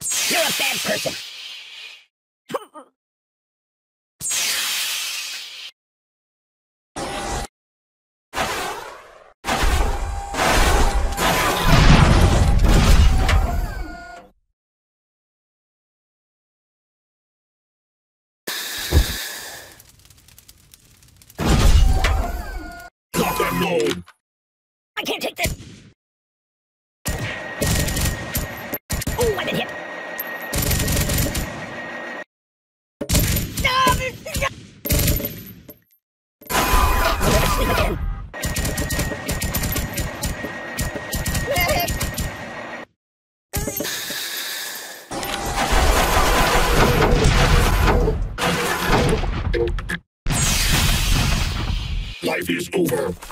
You're a bad person. Lock is over.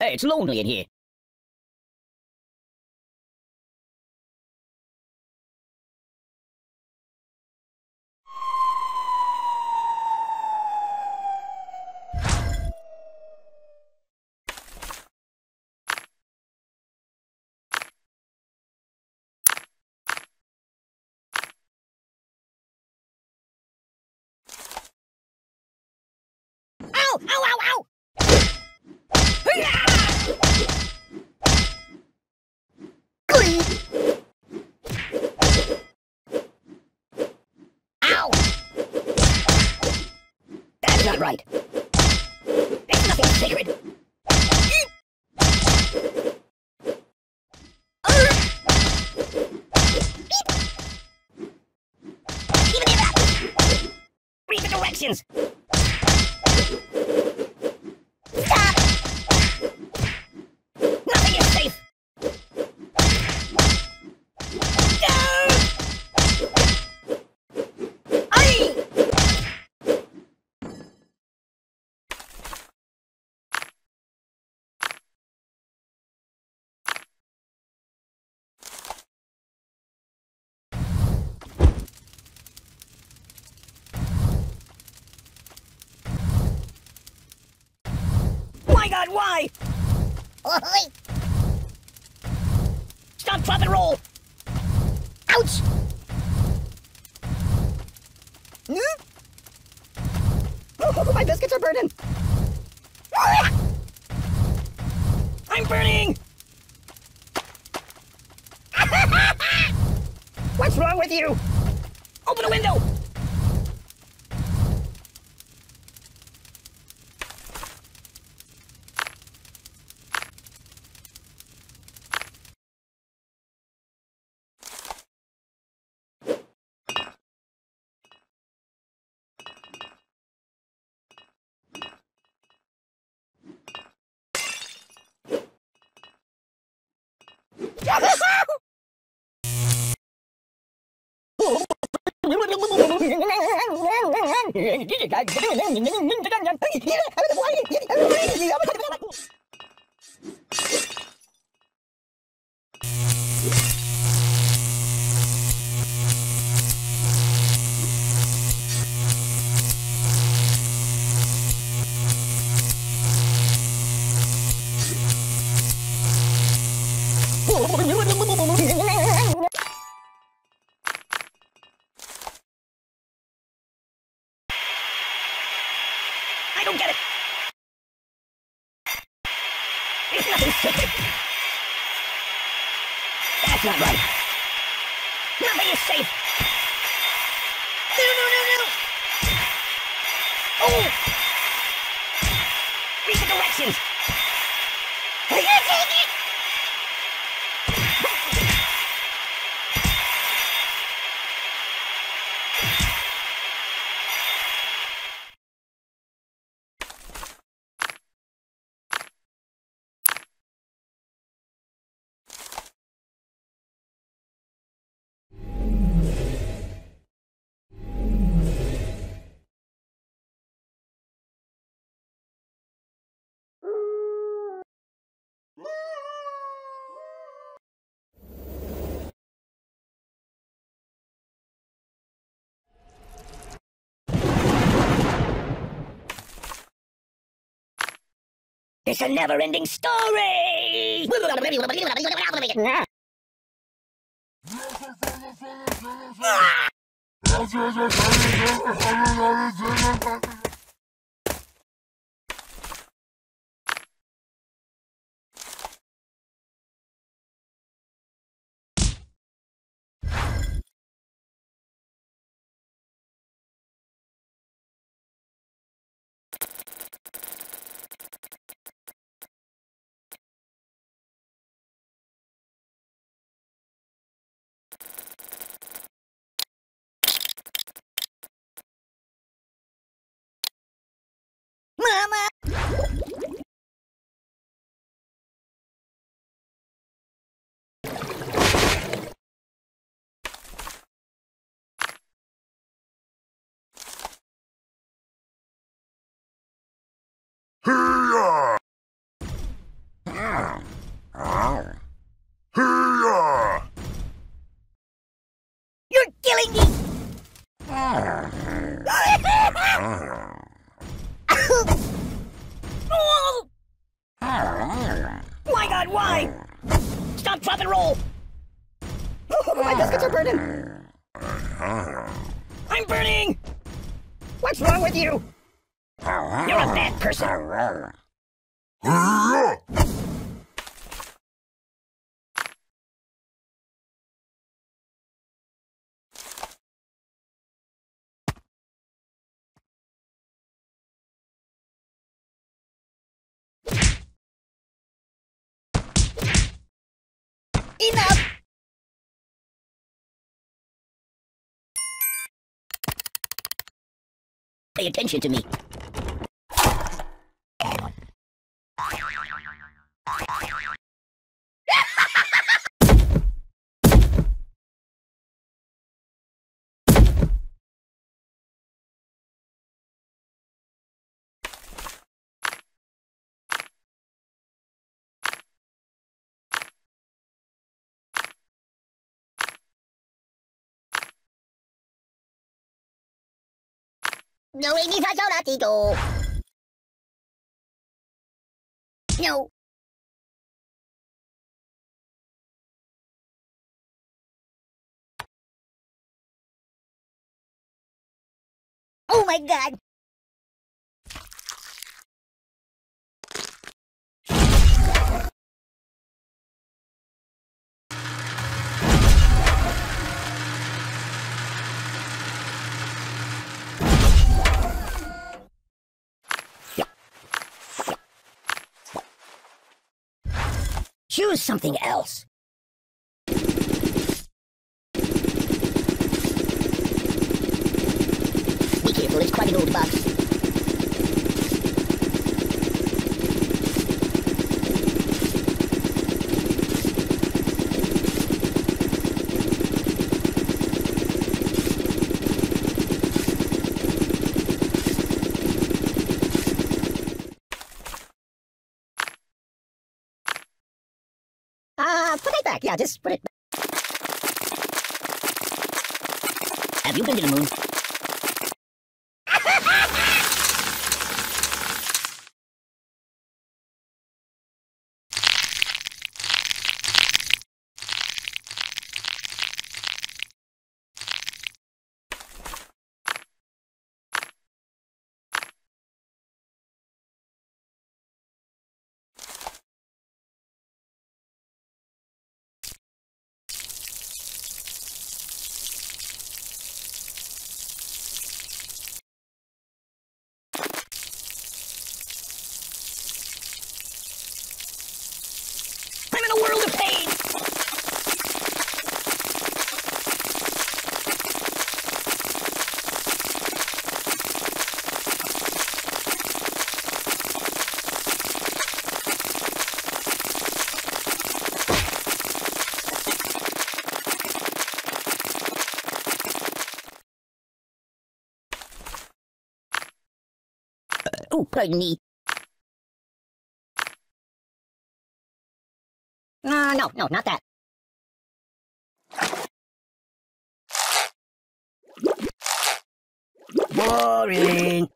Hey, it's lonely in here. Ow! Ow! Ow! Ow! Ow! That's not Read the directions. Stop! Nothing is safe. No! Aye! My God, why? Stop, drop, and roll! Ouch! Hmm? Oh, my biscuits are burning! I'm burning! What's wrong with you? Open a window! 女人你继续打你不对我能赢你能赢你再战一下诶你这诶我怎么不爱你了你诶你你要不要你们俩来 That's not right. safe. No, no, no, no. Oh. Read the directions. It's a never-ending story! Mama! Hiya! You're killing me! Oh! My god, why? Stop, drop, and roll! Oh, my biscuits are burning! I'm burning! What's wrong with you? You're a bad person. Enough! Pay attention to me. No, we need to go. No. Oh my god! Choose something else. Be careful, it's quite an old box. Uh, put it back. Yeah, just put it. Have you been to the moon? Pardon me. Uh, no, no, not that. Boring.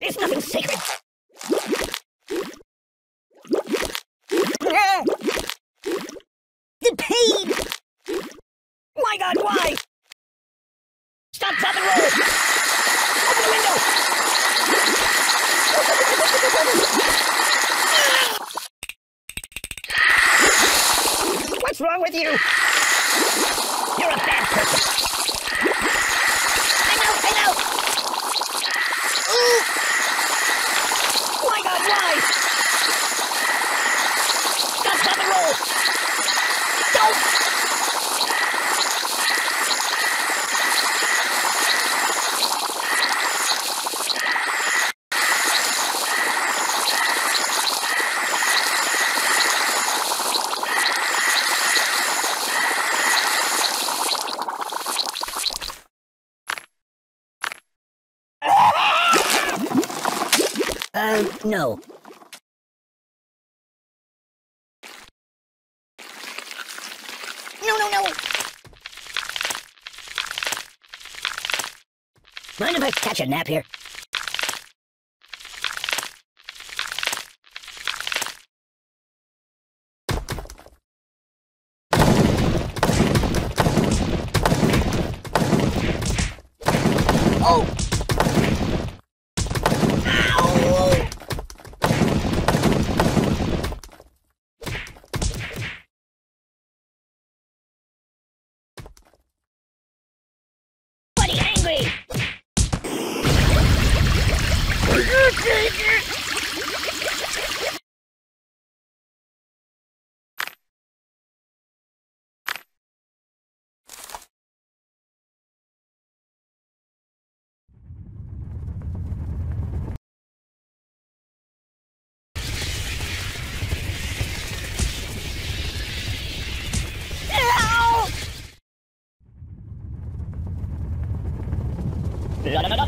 There's nothing sacred. The pain! My god, why? Stop, drop, and roll! Open the window! What's wrong with you? You're a bad person. I know, I know! Ooh! My god, why? Stop, drop, and roll! Don't! Uh, no. No, no, no! Mind if I catch a nap here?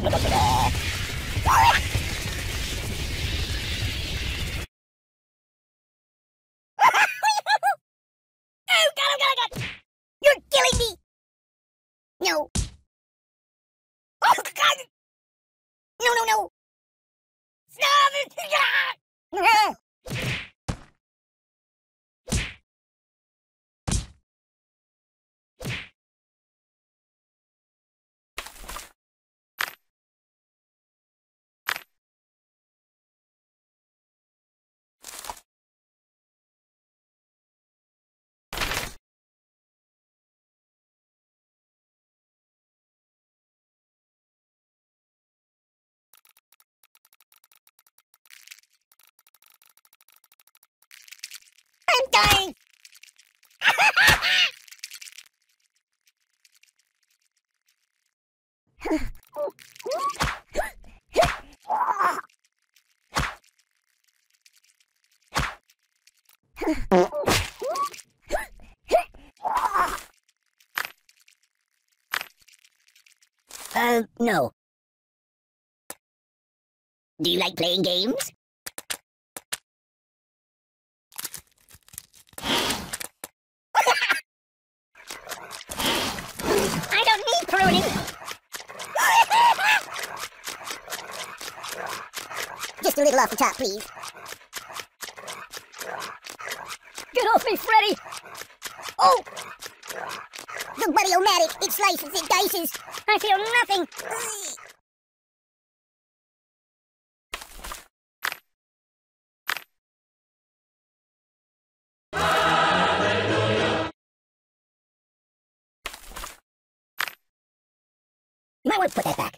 No. Dying! Uh, no. Do you like playing games? I don't need pruning. Just a little off the top, please. Get off me, Freddy! Oh! The buddy-o-matic, it slices, it dices. I feel nothing. You might want to put that back.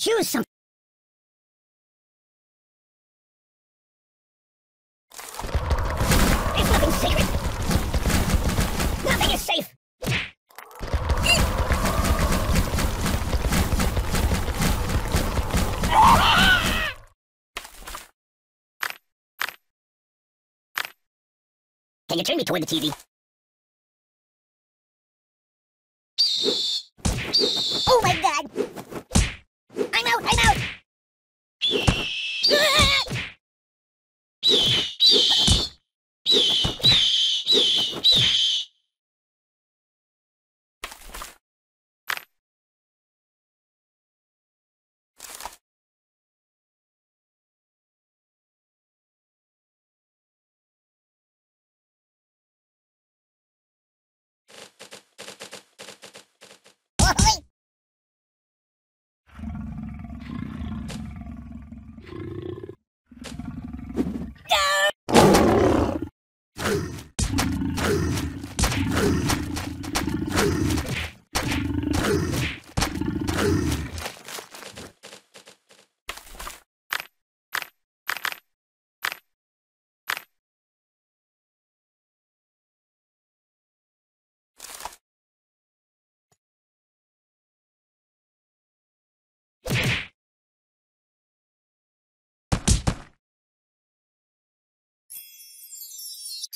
Choose some. There's nothing sacred. Nothing is safe. Can you turn me toward the TV?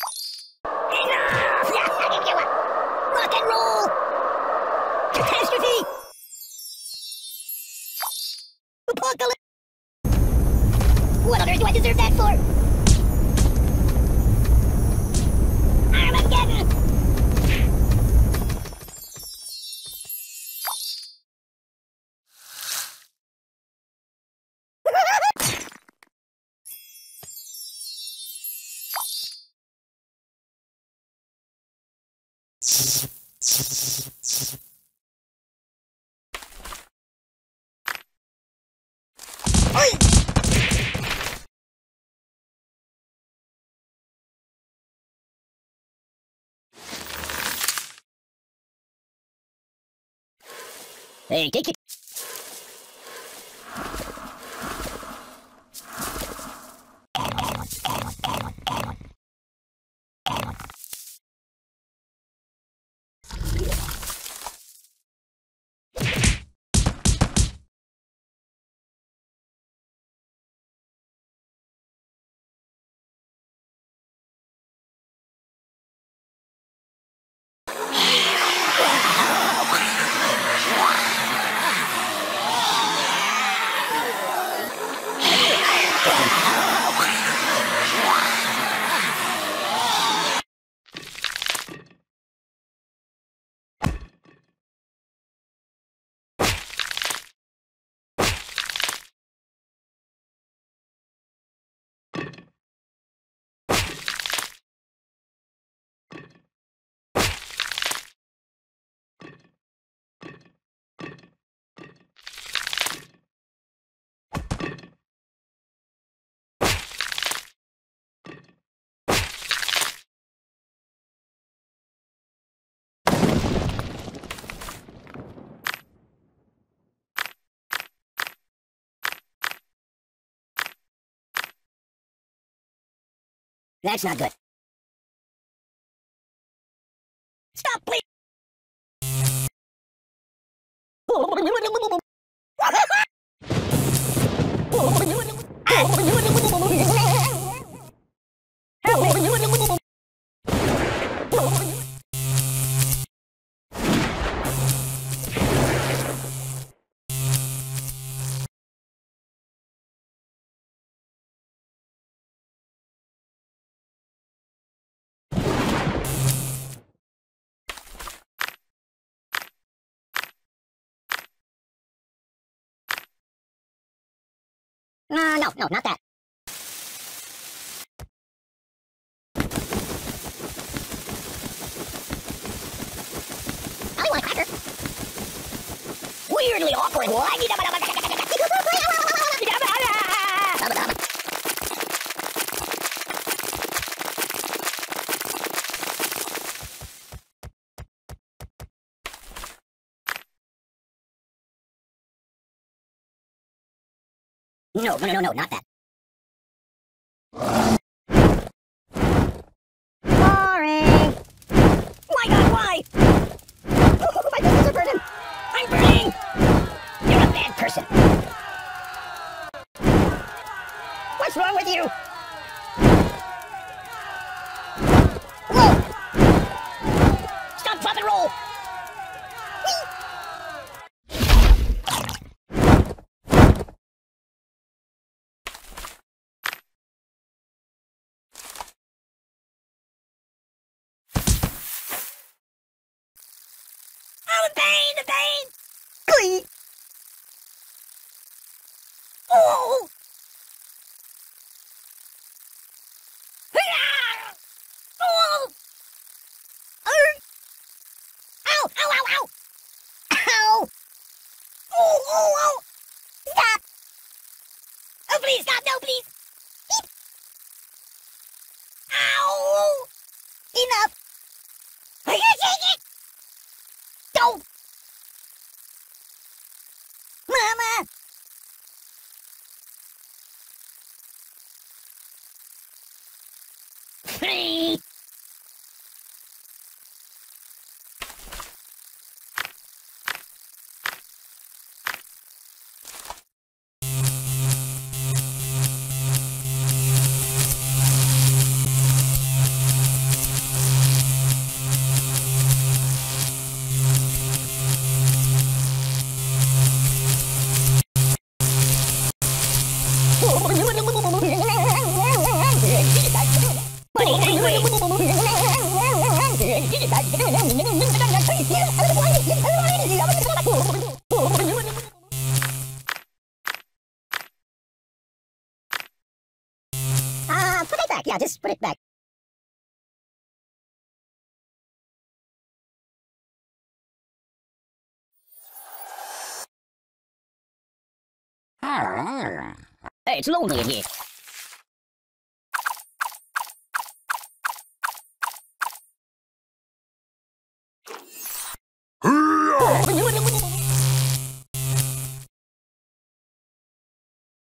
you Hey, take it. That's not good. Stop, please! No, no, no, not that. I want a cracker. Weirdly awkward. What? No, no, no, no, not that. Boring. My God, why? Oh, my business are burning. I'm burning. You're a bad person. What's wrong with you? Whoa! Stop, drop, and roll. Oh, the pain, the pain! Glee! Oh! Ah! Oh! Arr! Ow! Ow! Ow! Ow! Ow! Oh! Oh! Oh! Stop! Oh, please stop! No, please! Beep. Ow! Enough! I can't take it! Don't! Mama! Free! Uh. Yeah, just put it back. Hey, it's lonely in here.